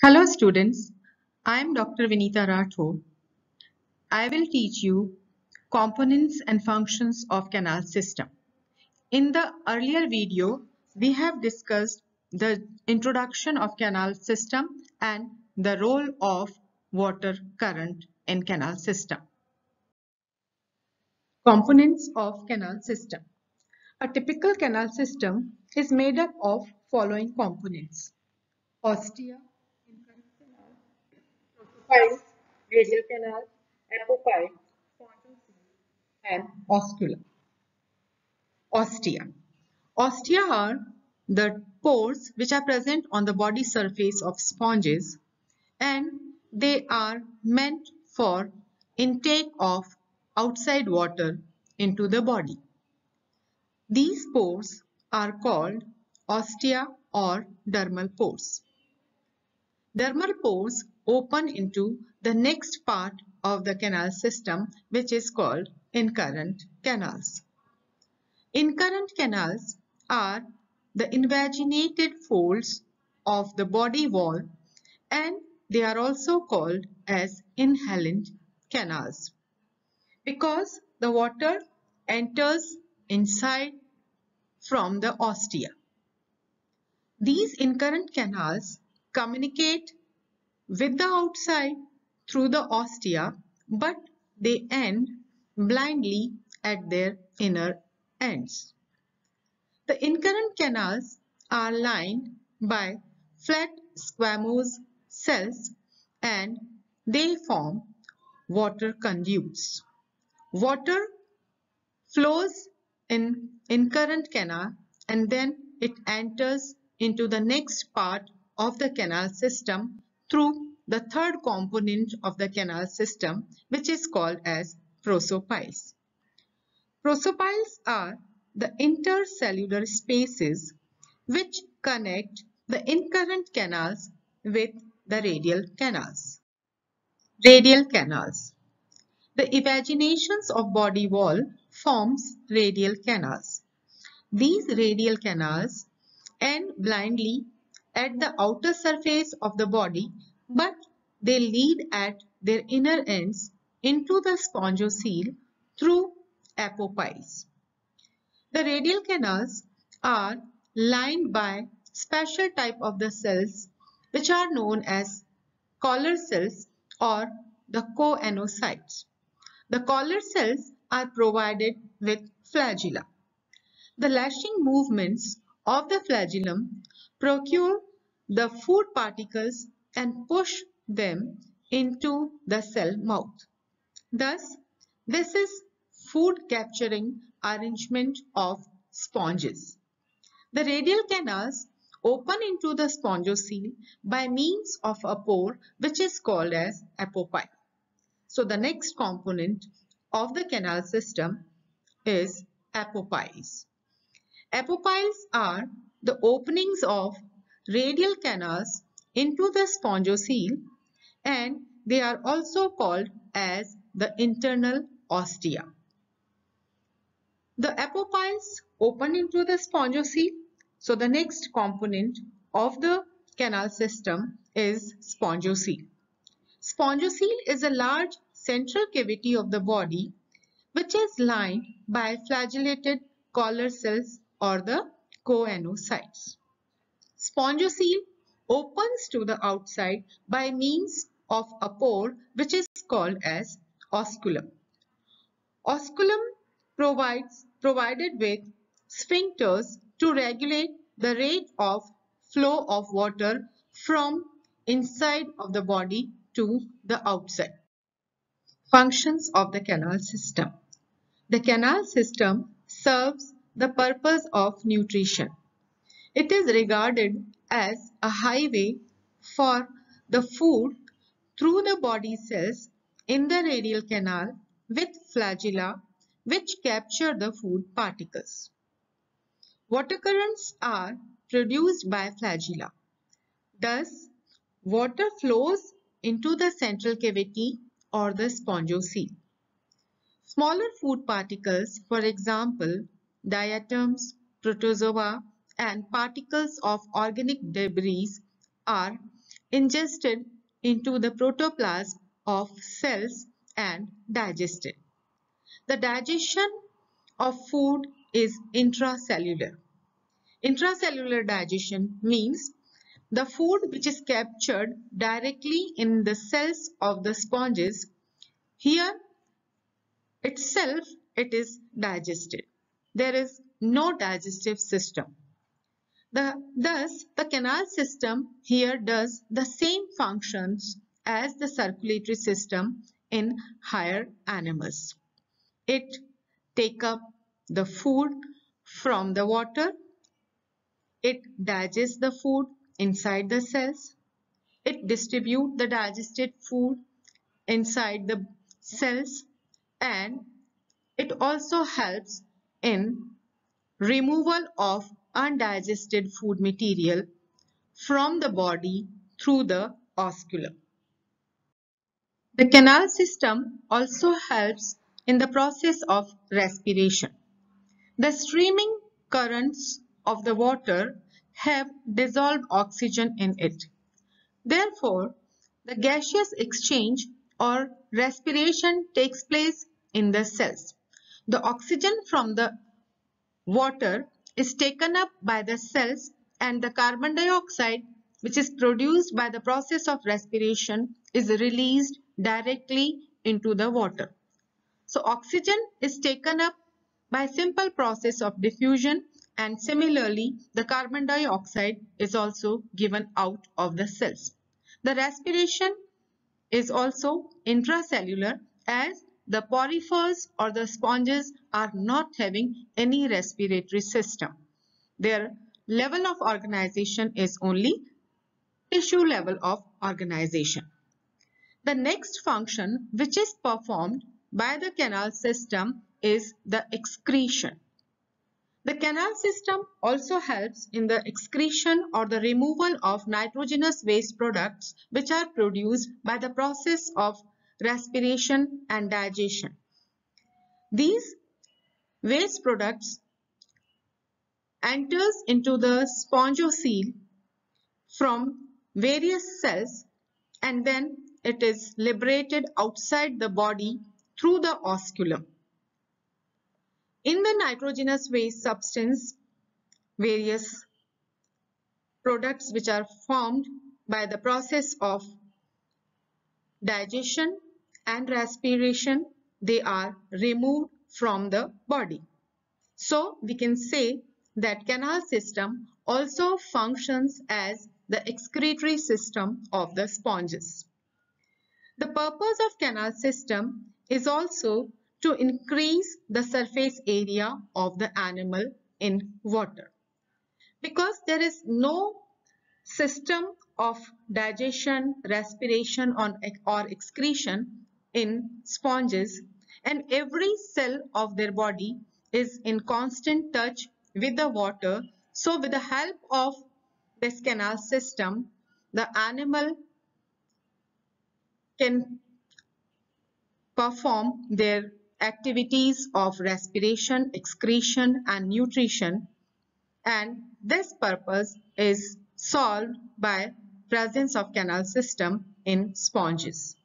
Hello students, I am Dr. Vinita Rathore. I will teach you components and functions of canal system. In the earlier video, we have discussed the introduction of canal system and the role of water current in canal system. Components of canal system. A typical canal system is made up of following components. Ostia, Piles, radial canal, apopyle, and osculum. Ostia. Ostia are the pores which are present on the body surface of sponges and they are meant for intake of outside water into the body. These pores are called ostia or dermal pores. Dermal pores open into the next part of the canal system which is called incurrent canals. Incurrent canals are the invaginated folds of the body wall and they are also called as inhalent canals because the water enters inside from the ostia. These incurrent canals communicate with the outside through the ostia but they end blindly at their inner ends. The incurrent canals are lined by flat squamous cells and they form water conduits. Water flows in incurrent canal and then it enters into the next part of the canal system through the third component of the canal system which is called as prosopyles. Prosopyles are the intercellular spaces which connect the incurrent canals with the radial canals. Radial canals. The invaginations of body wall forms radial canals. These radial canals end blindly at the outer surface of the body but they lead at their inner ends into the spongocoel through apopyles. The radial canals are lined by special type of the cells which are known as collar cells or the choanocytes. The collar cells are provided with flagella. The lashing movements of the flagellum procure the food particles and push them into the cell mouth. Thus, this is food capturing arrangement of sponges. The radial canals open into the spongocoel by means of a pore which is called as apopyle. So the next component of the canal system is apopyles. Apopyles are the openings of radial canals into the spongocoel and they are also called as the internal ostia. The apopyles open into the spongocoel. So the next component of the canal system is spongocoel. Spongocoel is a large central cavity of the body which is lined by flagellated collar cells or the choanocytes. Spongocoel opens to the outside by means of a pore which is called as osculum. Osculum provides provided with sphincters to regulate the rate of flow of water from inside of the body to the outside. Functions of the canal system. The canal system serves the purpose of nutrition. It is regarded as a highway for the food through the body cells in the radial canal with flagella which capture the food particles. Water currents are produced by flagella. Thus, water flows into the central cavity or the spongocoel. Smaller food particles, for example, diatoms, protozoa, and particles of organic debris are ingested into the protoplasm of cells and digested. The digestion of food is intracellular. Intracellular digestion means the food which is captured directly in the cells of the sponges. Here itself it is digested. There is no digestive system. The, thus, the canal system here does the same functions as the circulatory system in higher animals. It take up the food from the water. It digests the food inside the cells. It distribute the digested food inside the cells and it also helps in removal of undigested food material from the body through the osculum. The canal system also helps in the process of respiration. The streaming currents of the water have dissolved oxygen in it. Therefore, the gaseous exchange or respiration takes place in the cells. The oxygen from the water is taken up by the cells and the carbon dioxide which is produced by the process of respiration is released directly into the water. So oxygen is taken up by simple process of diffusion and similarly the carbon dioxide is also given out of the cells. The respiration is also intracellular as the porifers or the sponges are not having any respiratory system. Their level of organization is only tissue level of organization. The next function which is performed by the canal system is the excretion. The canal system also helps in the excretion or the removal of nitrogenous waste products which are produced by the process of respiration and digestion. These waste products enters into the spongocoel from various cells and then it is liberated outside the body through the osculum. In the nitrogenous waste substance, various products which are formed by the process of digestion and respiration, they are removed from the body. So we can say that canal system also functions as the excretory system of the sponges. The purpose of canal system is also to increase the surface area of the animal in water. Because there is no system of digestion, respiration or excretion in sponges and every cell of their body is in constant touch with the water. So with the help of this canal system, the animal can perform their activities of respiration, excretion and nutrition and this purpose is solved by presence of canal system in sponges.